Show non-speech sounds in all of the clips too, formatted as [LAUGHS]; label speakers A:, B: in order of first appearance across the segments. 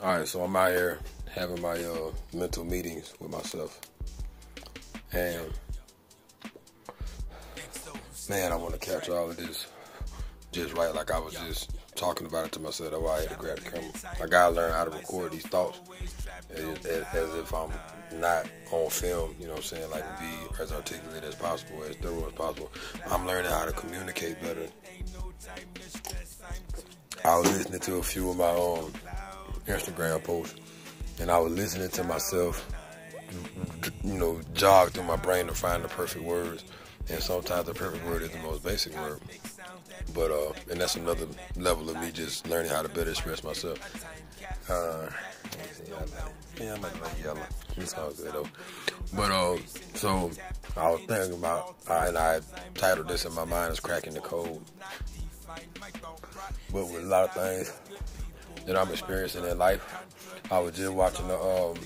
A: All right, so I'm out here having my uh, mental meetings with myself, and man, I want to capture all of this just right, like I was just talking about it to myself. That's why I had to grab the camera. I gotta learn how to record these thoughts as, as, as if I'm not on film. You know what I'm saying? Like be as articulate as possible, as thorough as possible. I'm learning how to communicate better. I was listening to a few of my own Instagram posts, and I was listening to myself, you know, jog through my brain to find the perfect words. And sometimes the perfect word is the most basic word. But uh, and that's another level of me just learning how to better express myself. Uh, yeah, I like like yellow. It's all good though. But uh, so I was thinking about, uh, and I titled this in my mind as cracking the code. But with a lot of things that I'm experiencing in life, I was just watching a, um,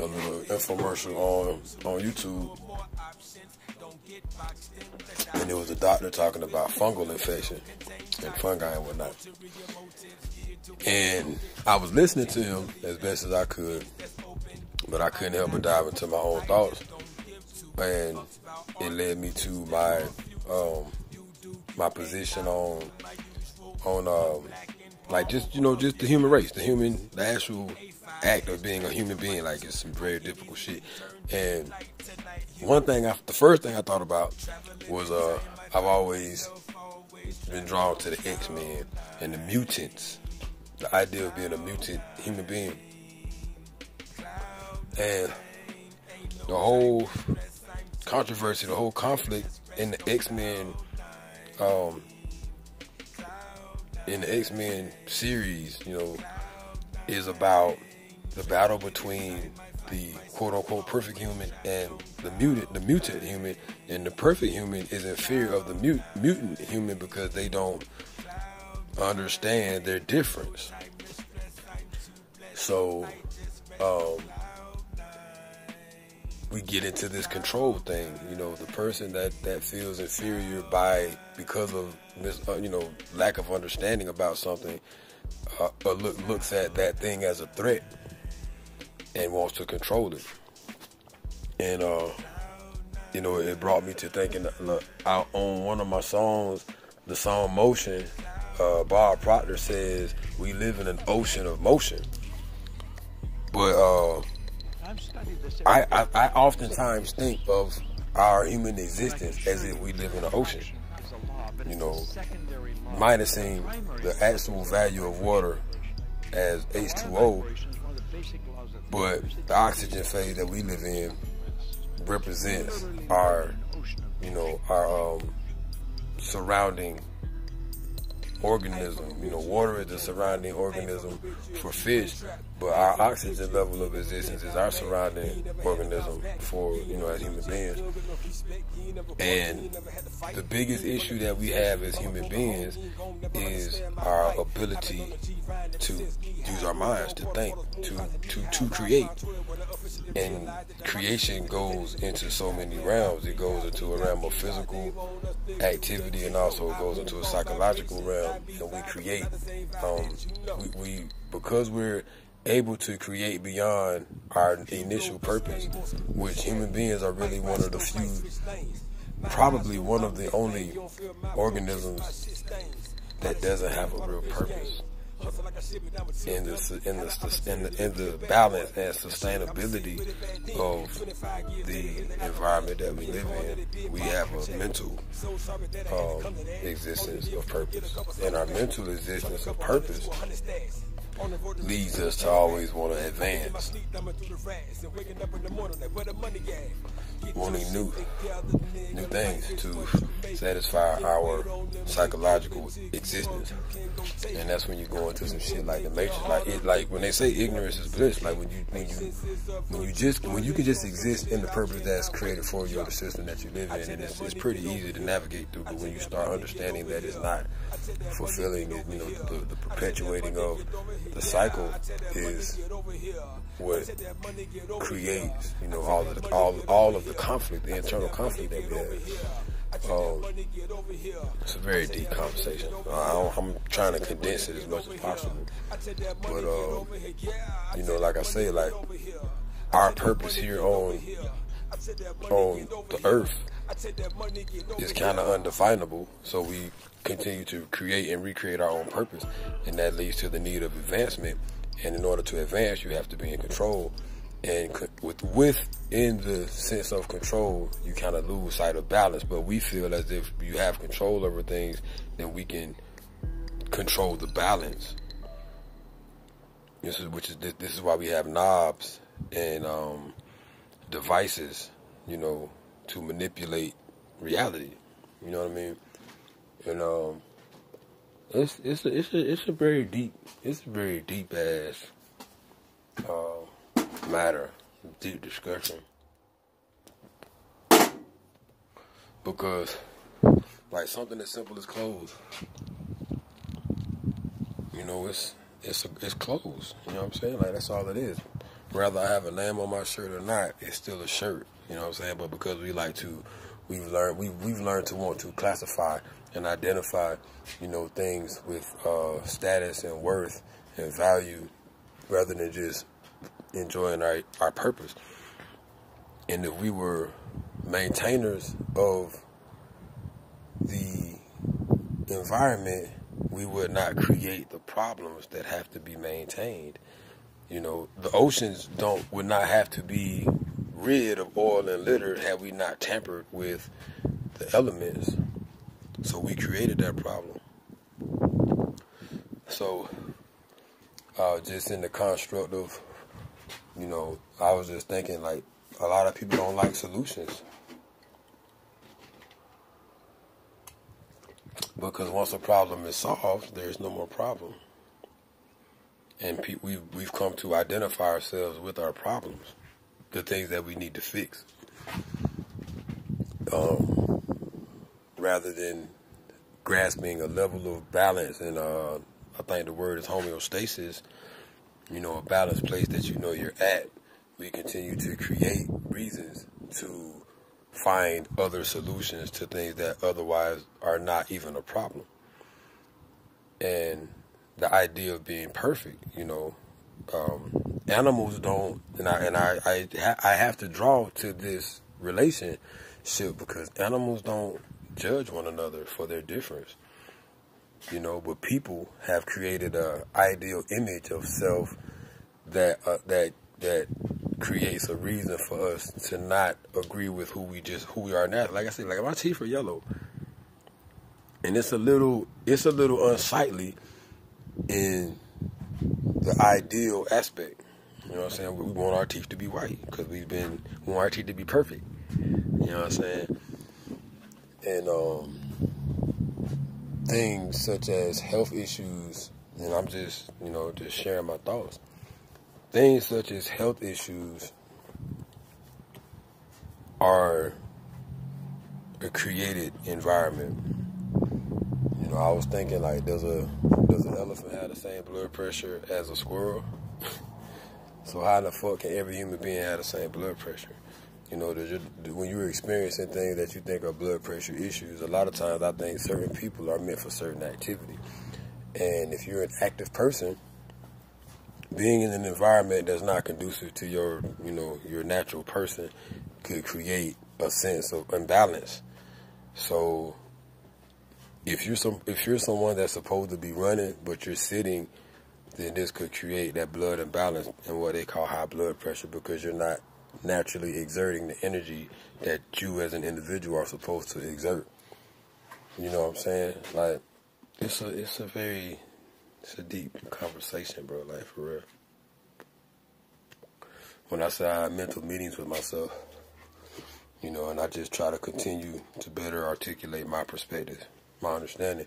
A: a little infomercial on on YouTube and there was a doctor talking about fungal infection and fungi and whatnot. And I was listening to him as best as I could, but I couldn't help but dive into my own thoughts. And it led me to my um, my position on on um, like just you know just the human race, the human, the actual act of being a human being. Like it's some very difficult shit. And one thing, I, the first thing I thought about was uh, I've always been drawn to the X Men and the mutants. The idea of being a mutant human being. And the whole controversy, the whole conflict in the X Men, um, in the X Men series, you know, is about the battle between the quote unquote perfect human and the mutant the mutant human. And the perfect human is in fear of the mut, mutant human because they don't understand their difference. So um, we get into this control thing you know the person that that feels inferior by because of mis, uh, you know lack of understanding about something uh, look, looks at that thing as a threat and wants to control it. And uh, you know, it brought me to thinking. Look, I, on one of my songs, the song "Motion," uh, Bob Proctor says, "We live in an ocean of motion." But uh, I, I, oftentimes think of our human existence as if we live in an ocean. You know, minusing the actual value of water as H2O but the oxygen phase that we live in represents our, you know, our um, surrounding organism. You know, water is the surrounding organism for fish, but our oxygen level of existence is our surrounding organism for, you know, as human beings. And the biggest issue that we have as human beings is our ability to use our minds to think, to to to create. And creation goes into so many realms. It goes into a realm of physical activity and also it goes into a psychological realm. And we create. Um, we, we because we're able to create beyond our initial purpose, which human beings are really one of the few, probably one of the only organisms that doesn't have a real purpose in the in the in the, in the balance and sustainability of the environment that we live in, we have a mental um, existence of purpose, and our mental existence of purpose leads us to always want to advance, wanting new, new things to satisfy our psychological existence, and that's when you go into some shit like the matrix. Like it, like when they say ignorance is bliss. Like when you when you when you just when you can just exist in the purpose that's created for you or the system that you live in, and it's, it's pretty easy to navigate through. But when you start understanding that it's not fulfilling, you know, the, the perpetuating of the cycle is what creates, you know, all of the, all all of the conflict, the internal conflict that we have. Um, it's a very deep conversation. Uh, I'm trying to condense it as much as possible. But, uh, you know, like I say, like, our purpose here on on the earth is kind of undefinable. So we continue to create and recreate our own purpose, and that leads to the need of advancement. And in order to advance, you have to be in control. And with within the sense of control, you kind of lose sight of balance. But we feel as if you have control over things, then we can control the balance. This is which is this is why we have knobs and um, devices, you know, to manipulate reality. You know what I mean? And um, it's it's a, it's a it's a very deep it's a very deep ass uh, matter, deep discussion. Because like something as simple as clothes, you know, it's it's a, it's clothes. You know what I'm saying? Like that's all it is. Whether I have a name on my shirt or not, it's still a shirt. You know what I'm saying? But because we like to, we've learned we we've learned to want to classify and identify, you know, things with uh, status and worth and value, rather than just enjoying our our purpose. And if we were maintainers of the environment, we would not create the problems that have to be maintained. You know, the oceans don't would not have to be rid of oil and litter had we not tampered with the elements. So we created that problem. So, uh, just in the construct of, you know, I was just thinking like a lot of people don't like solutions. Because once a problem is solved, there's no more problem. And pe- we've, we've come to identify ourselves with our problems the things that we need to fix. Um, rather than grasping a level of balance and uh, I think the word is homeostasis, you know, a balanced place that you know you're at, we continue to create reasons to find other solutions to things that otherwise are not even a problem. And the idea of being perfect, you know, um, animals don't, and I and I I, I have to draw to this relationship because animals don't judge one another for their difference. You know, but people have created a ideal image of self that uh, that that creates a reason for us to not agree with who we just who we are now. Like I said, like my teeth are yellow, and it's a little it's a little unsightly in the ideal aspect. You know what I'm saying? We want our teeth to be white because we've been we want our teeth to be perfect. You know what I'm saying? And um, things such as health issues, and I'm just you know just sharing my thoughts. Things such as health issues are a created environment. Know, I was thinking like, does a does an elephant have the same blood pressure as a squirrel? [LAUGHS] So how in the fuck can every human being have the same blood pressure? You know, when you're experiencing things that you think are blood pressure issues, a lot of times I think certain people are meant for certain activity. And if you're an active person, being in an environment that's not conducive to your, you know, your natural person could create a sense of imbalance. So if you're some if you're someone that's supposed to be running but you're sitting then this could create that blood imbalance and what they call high blood pressure because you're not naturally exerting the energy that you as an individual are supposed to exert. You know what I'm saying? Like it's a it's a very it's a deep conversation, bro, like for real. When I say I have mental meetings with myself, you know, and I just try to continue to better articulate my perspective my understanding,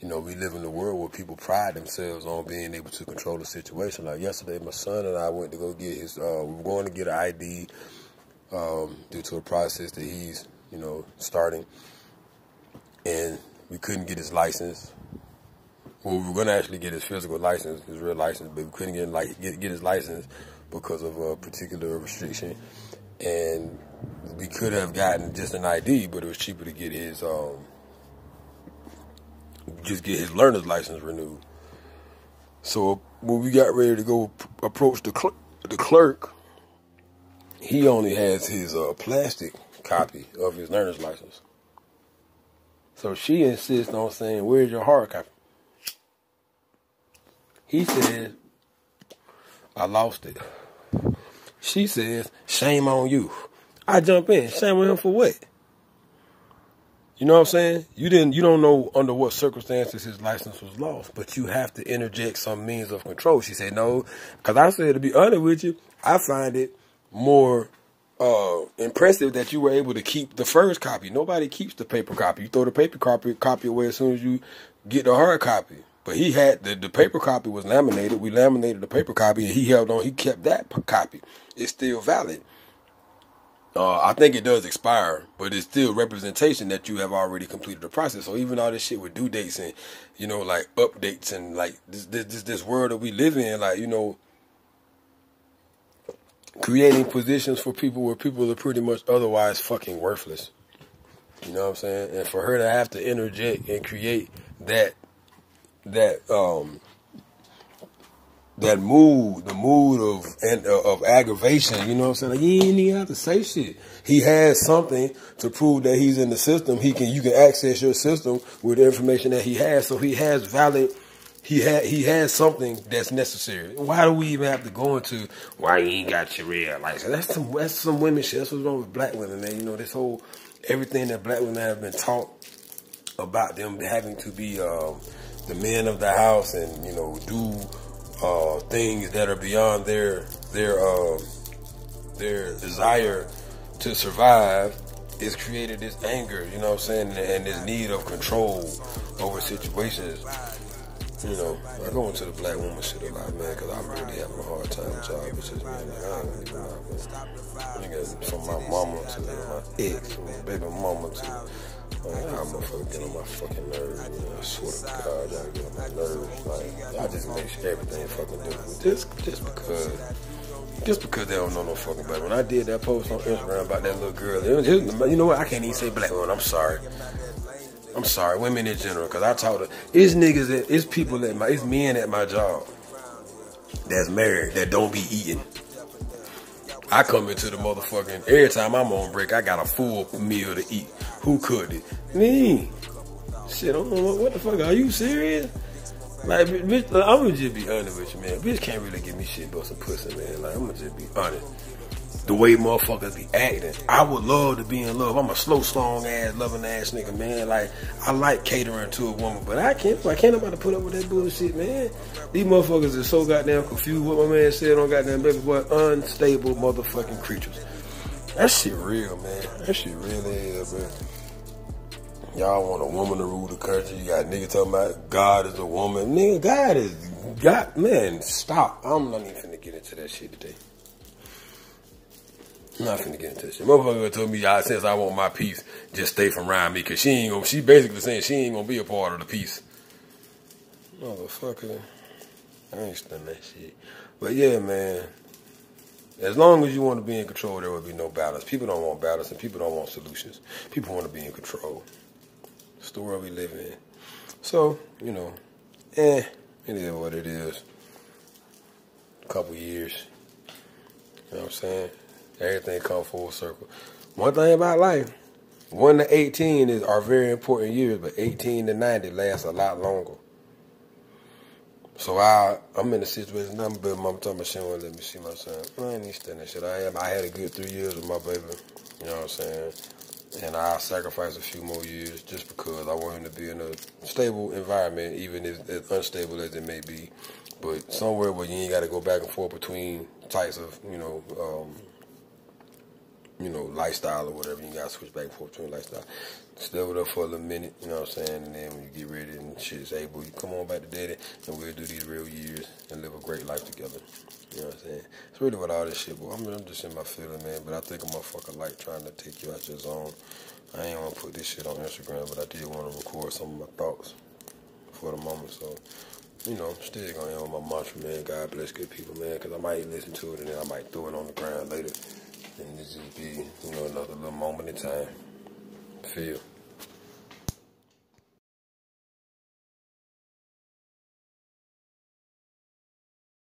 A: you know, we live in a world where people pride themselves on being able to control the situation. Like yesterday, my son and I went to go get his. Uh, we were going to get an ID um, due to a process that he's, you know, starting, and we couldn't get his license. Well, we were going to actually get his physical license, his real license, but we couldn't get like get, get his license because of a particular restriction. and we could have gotten just an ID, but it was cheaper to get his um, just get his learner's license renewed. So when we got ready to go approach the cl- the clerk, he only has his uh, plastic copy of his learner's license. So she insists on saying, "Where's your hard copy?" He says, "I lost it." She says, "Shame on you." I jump in. Shame on him for what? You know what I'm saying? You didn't. You don't know under what circumstances his license was lost, but you have to interject some means of control. She said no, because I said to be honest with you, I find it more uh, impressive that you were able to keep the first copy. Nobody keeps the paper copy. You throw the paper copy copy away as soon as you get the hard copy. But he had the, the paper copy was laminated. We laminated the paper copy, and he held on. He kept that copy. It's still valid. Uh, I think it does expire, but it's still representation that you have already completed the process. So even all this shit with due dates and you know like updates and like this this this world that we live in, like you know, creating positions for people where people are pretty much otherwise fucking worthless. You know what I'm saying? And for her to have to interject and create that that um that mood, the mood of and uh, of aggravation. You know what I'm saying? Like, he ain't even have to say shit. He has something to prove that he's in the system. He can you can access your system with the information that he has. So he has valid. He had he has something that's necessary. Why do we even have to go into why you ain't got your real license? That's some that's some women shit. That's what's wrong with black women, man. You know this whole everything that black women have been taught about them having to be um, the men of the house and you know do uh, things that are beyond their their uh, their desire to survive is created this anger, you know what I'm saying, and this need of control over situations. You know, I go into the black woman shit a lot, man, because I'm really having a hard time with y'all bitches, man. Like, I don't even know, man. Niggas from my mama to my ex, from my baby mama to motherfuckers get on my fucking nerves. Man. I swear to God, y'all get on my nerves. Like, I just make sure everything fucking different. Just, just because. Just because they don't know no fucking better. When I did that post on Instagram about that little girl, it was you know what? I can't even say black woman. I'm sorry. I'm sorry, women in general, because I told her it's niggas that it's people at my it's men at my job that's married that don't be eating. I come into the motherfucking every time I'm on break, I got a full meal to eat. Who could it? Me. Shit, I don't know what, the fuck. Are you serious? Like, bitch, I'm gonna just be honest with you, man. Bitch can't really give me shit but some pussy, man. Like, I'm gonna just be honest. The way motherfuckers be acting, I would love to be in love. I'm a slow, strong ass, loving ass nigga, man. Like, I like catering to a woman, but I can't. I can't nobody put up with that bullshit, man. These motherfuckers are so goddamn confused. What my man said on goddamn baby boy, unstable motherfucking creatures. That shit real, man. That shit really is, man. Y'all want a woman to rule the country. You got niggas talking about God is a woman. Nigga, God is God. Man, stop. I'm not even gonna get into that shit today. I'm not finna get into shit. Motherfucker told me, I since I want my peace, just stay from around me, cause she ain't gonna. She basically saying she ain't gonna be a part of the peace. Motherfucker, I ain't done that shit. But yeah, man. As long as you want to be in control, there will be no balance. People don't want balance, and people don't want solutions. People want to be in control. It's the world we live in. So, you know, eh, it is what it is. A couple years. You know what I'm saying? Everything come full circle. One thing about life, 1 to 18 is are very important years, but 18 to 90 lasts a lot longer. So I I'm in a situation I'm building me she won't let me see my son. I ain't stand that shit. I am I had a good three years with my baby. You know what I'm saying? and I sacrificed a few more years just because I want him to be in a stable environment, even if as unstable as it may be. But somewhere where you ain't got to go back and forth between types of, you know, um, you know, lifestyle or whatever. You got to switch back and forth between lifestyle. Stay with her for a little minute, you know what I'm saying? And then when you get ready and shit's able, you come on back to daddy and we'll do these real years and live a great life together. You know what I'm saying? It's really what all this shit, but I mean, I'm just in my feeling, man. But I think a motherfucker like trying to take you out your zone. I ain't want to put this shit on Instagram, but I did want to record some of my thoughts for the moment. So, you know, I'm still end on my mantra, man. God bless good people, man, because I might listen to it and then I might throw it on the ground later. And this just be, you know, another little moment in time. Feel.